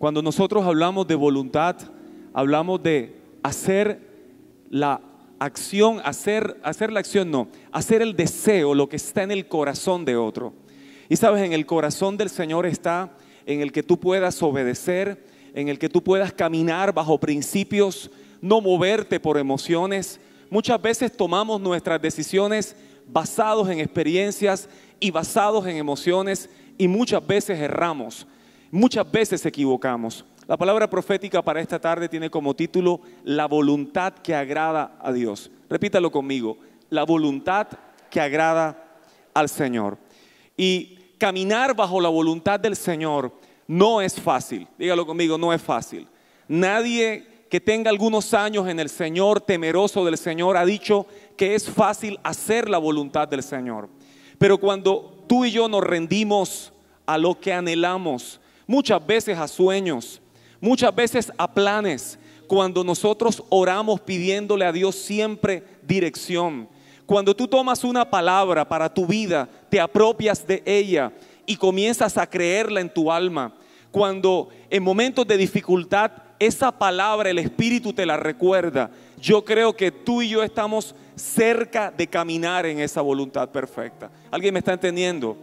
Cuando nosotros hablamos de voluntad, hablamos de hacer la acción, hacer, hacer la acción no, hacer el deseo, lo que está en el corazón de otro. Y sabes, en el corazón del Señor está en el que tú puedas obedecer, en el que tú puedas caminar bajo principios, no moverte por emociones. Muchas veces tomamos nuestras decisiones basados en experiencias y basados en emociones y muchas veces erramos, muchas veces equivocamos. La palabra profética para esta tarde tiene como título La voluntad que agrada a Dios. Repítalo conmigo, la voluntad que agrada al Señor. Y caminar bajo la voluntad del Señor no es fácil. Dígalo conmigo, no es fácil. Nadie que tenga algunos años en el Señor, temeroso del Señor, ha dicho que es fácil hacer la voluntad del Señor. Pero cuando tú y yo nos rendimos a lo que anhelamos, muchas veces a sueños, muchas veces a planes, cuando nosotros oramos pidiéndole a Dios siempre dirección, cuando tú tomas una palabra para tu vida, te apropias de ella y comienzas a creerla en tu alma, cuando en momentos de dificultad esa palabra, el Espíritu te la recuerda, yo creo que tú y yo estamos cerca de caminar en esa voluntad perfecta. ¿Alguien me está entendiendo?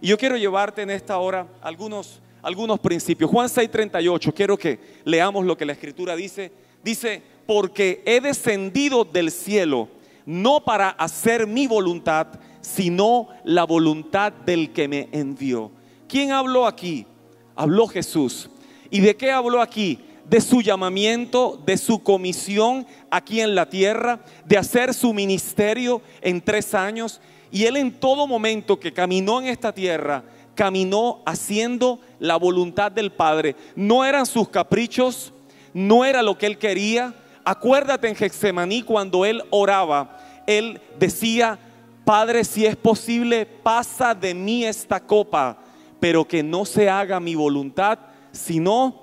Y yo quiero llevarte en esta hora algunos, algunos principios. Juan 6:38, quiero que leamos lo que la Escritura dice. Dice, porque he descendido del cielo no para hacer mi voluntad, sino la voluntad del que me envió. ¿Quién habló aquí? Habló Jesús. ¿Y de qué habló aquí? De su llamamiento, de su comisión aquí en la tierra, de hacer su ministerio en tres años. Y él en todo momento que caminó en esta tierra, caminó haciendo la voluntad del Padre. No eran sus caprichos, no era lo que él quería. Acuérdate en Getsemaní cuando él oraba, él decía, Padre, si es posible, pasa de mí esta copa, pero que no se haga mi voluntad, sino,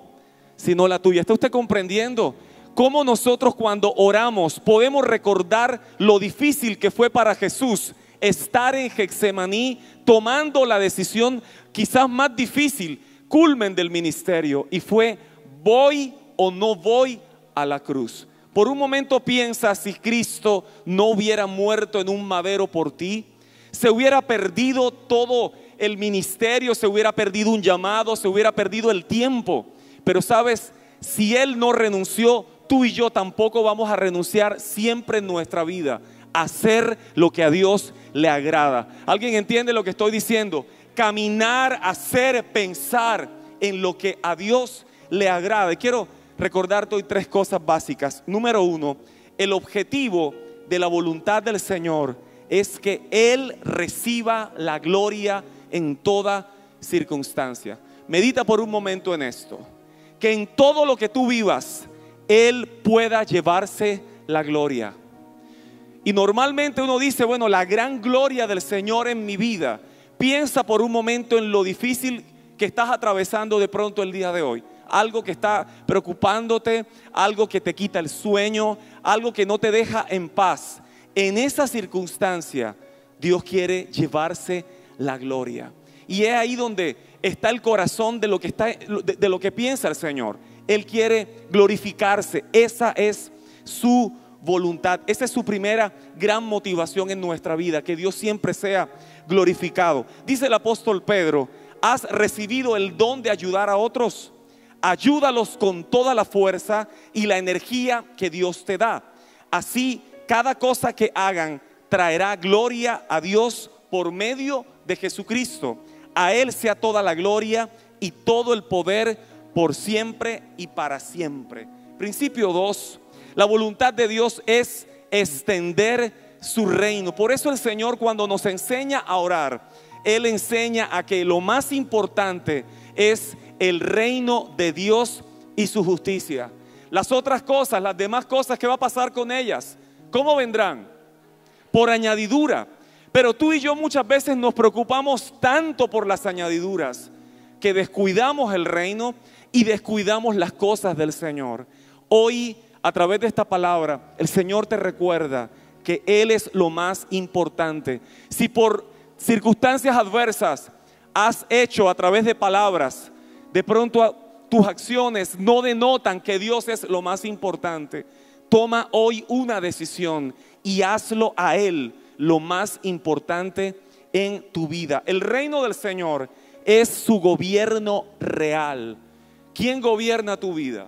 sino la tuya. ¿Está usted comprendiendo? Cómo nosotros cuando oramos podemos recordar lo difícil que fue para Jesús estar en Getsemaní tomando la decisión quizás más difícil, culmen del ministerio, y fue voy o no voy a la cruz. Por un momento piensa si Cristo no hubiera muerto en un madero por ti, se hubiera perdido todo el ministerio, se hubiera perdido un llamado, se hubiera perdido el tiempo. Pero sabes, si Él no renunció, tú y yo tampoco vamos a renunciar siempre en nuestra vida hacer lo que a Dios le agrada. ¿Alguien entiende lo que estoy diciendo? Caminar, hacer, pensar en lo que a Dios le agrada. Y quiero recordarte hoy tres cosas básicas. Número uno, el objetivo de la voluntad del Señor es que Él reciba la gloria en toda circunstancia. Medita por un momento en esto. Que en todo lo que tú vivas, Él pueda llevarse la gloria. Y normalmente uno dice, bueno, la gran gloria del Señor en mi vida. Piensa por un momento en lo difícil que estás atravesando de pronto el día de hoy algo que está preocupándote, algo que te quita el sueño, algo que no te deja en paz. En esa circunstancia, Dios quiere llevarse la gloria. Y es ahí donde está el corazón de lo que, está, de, lo que piensa el Señor. Él quiere glorificarse. Esa es su voluntad. Esa es su primera gran motivación en nuestra vida, que Dios siempre sea glorificado. Dice el apóstol Pedro, ¿has recibido el don de ayudar a otros? ayúdalos con toda la fuerza y la energía que Dios te da. Así, cada cosa que hagan traerá gloria a Dios por medio de Jesucristo. A Él sea toda la gloria y todo el poder por siempre y para siempre. Principio 2. La voluntad de Dios es extender su reino. Por eso el Señor cuando nos enseña a orar, Él enseña a que lo más importante es el reino de Dios y su justicia. Las otras cosas, las demás cosas, ¿qué va a pasar con ellas? ¿Cómo vendrán? Por añadidura. Pero tú y yo muchas veces nos preocupamos tanto por las añadiduras que descuidamos el reino y descuidamos las cosas del Señor. Hoy, a través de esta palabra, el Señor te recuerda que Él es lo más importante. Si por circunstancias adversas has hecho a través de palabras de pronto tus acciones no denotan que Dios es lo más importante, toma hoy una decisión y hazlo a Él lo más importante en tu vida. El reino del Señor es su gobierno real. ¿Quién gobierna tu vida?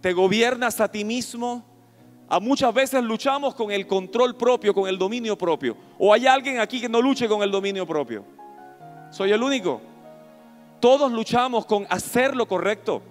¿Te gobiernas a ti mismo? A muchas veces luchamos con el control propio, con el dominio propio. ¿O hay alguien aquí que no luche con el dominio propio? ¿Soy el único? Todos luchamos con hacer lo correcto.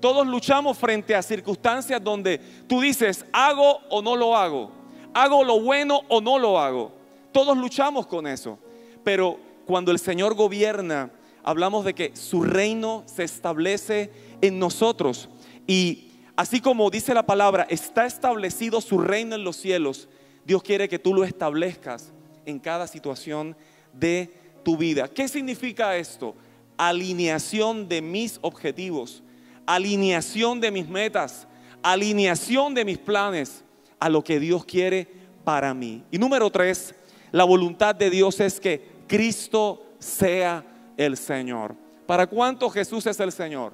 Todos luchamos frente a circunstancias donde tú dices, hago o no lo hago. Hago lo bueno o no lo hago. Todos luchamos con eso. Pero cuando el Señor gobierna, hablamos de que su reino se establece en nosotros. Y así como dice la palabra, está establecido su reino en los cielos, Dios quiere que tú lo establezcas en cada situación de tu vida. ¿Qué significa esto? Alineación de mis objetivos, alineación de mis metas, alineación de mis planes a lo que Dios quiere para mí. Y número tres, la voluntad de Dios es que Cristo sea el Señor. ¿Para cuánto Jesús es el Señor?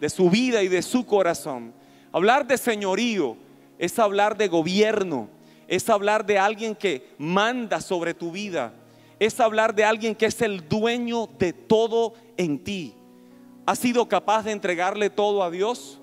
De su vida y de su corazón. Hablar de señorío es hablar de gobierno, es hablar de alguien que manda sobre tu vida, es hablar de alguien que es el dueño de todo en ti. ¿Has sido capaz de entregarle todo a Dios?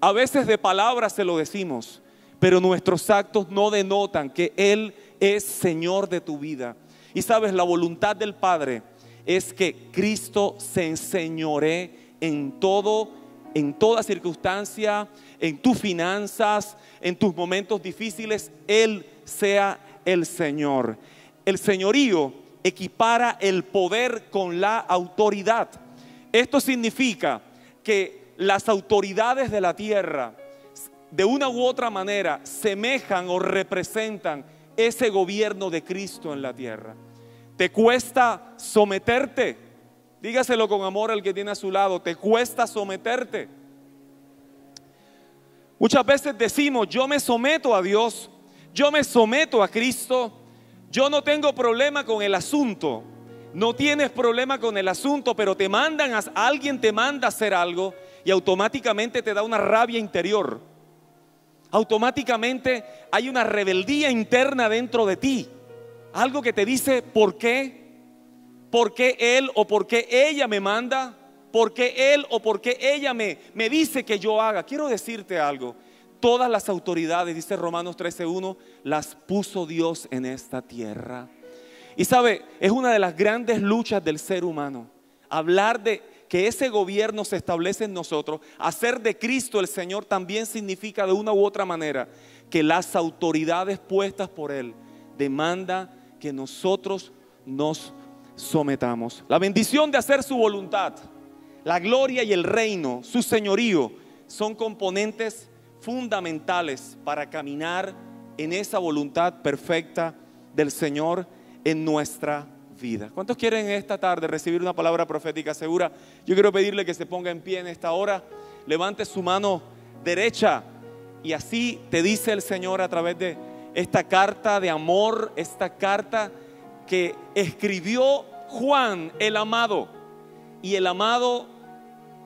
A veces de palabras se lo decimos, pero nuestros actos no denotan que Él es Señor de tu vida. Y sabes, la voluntad del Padre es que Cristo se enseñore en todo, en toda circunstancia, en tus finanzas, en tus momentos difíciles, Él sea el Señor. El señorío equipara el poder con la autoridad. Esto significa que las autoridades de la tierra, de una u otra manera, semejan o representan ese gobierno de Cristo en la tierra. ¿Te cuesta someterte? Dígaselo con amor al que tiene a su lado. ¿Te cuesta someterte? Muchas veces decimos, yo me someto a Dios, yo me someto a Cristo, yo no tengo problema con el asunto. No tienes problema con el asunto, pero te mandan, a, alguien te manda a hacer algo y automáticamente te da una rabia interior. Automáticamente hay una rebeldía interna dentro de ti. Algo que te dice, ¿por qué? ¿Por qué él o por qué ella me manda? ¿Por qué él o por qué ella me, me dice que yo haga? Quiero decirte algo. Todas las autoridades, dice Romanos 13.1, las puso Dios en esta tierra. Y sabe, es una de las grandes luchas del ser humano. Hablar de que ese gobierno se establece en nosotros, hacer de Cristo el Señor también significa de una u otra manera que las autoridades puestas por Él demanda que nosotros nos sometamos. La bendición de hacer su voluntad, la gloria y el reino, su señorío, son componentes fundamentales para caminar en esa voluntad perfecta del Señor en nuestra vida. ¿Cuántos quieren esta tarde recibir una palabra profética segura? Yo quiero pedirle que se ponga en pie en esta hora, levante su mano derecha y así te dice el Señor a través de esta carta de amor, esta carta que escribió Juan el amado. Y el amado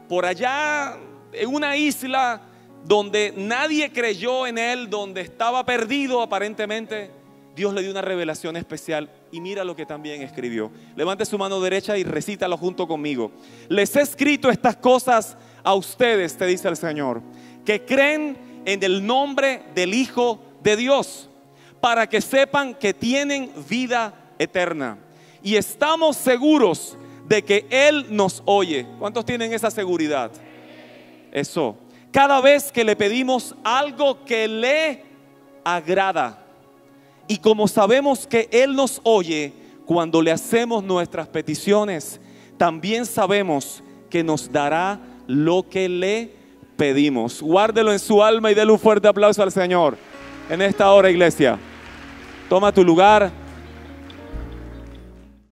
por allá en una isla donde nadie creyó en él, donde estaba perdido aparentemente, Dios le dio una revelación especial. Y mira lo que también escribió. Levante su mano derecha y recítalo junto conmigo. Les he escrito estas cosas a ustedes, te dice el Señor, que creen en el nombre del Hijo de Dios para que sepan que tienen vida eterna. Y estamos seguros de que Él nos oye. ¿Cuántos tienen esa seguridad? Eso. Cada vez que le pedimos algo que le agrada. Y como sabemos que Él nos oye cuando le hacemos nuestras peticiones, también sabemos que nos dará lo que le pedimos. Guárdelo en su alma y déle un fuerte aplauso al Señor en esta hora, iglesia. Toma tu lugar.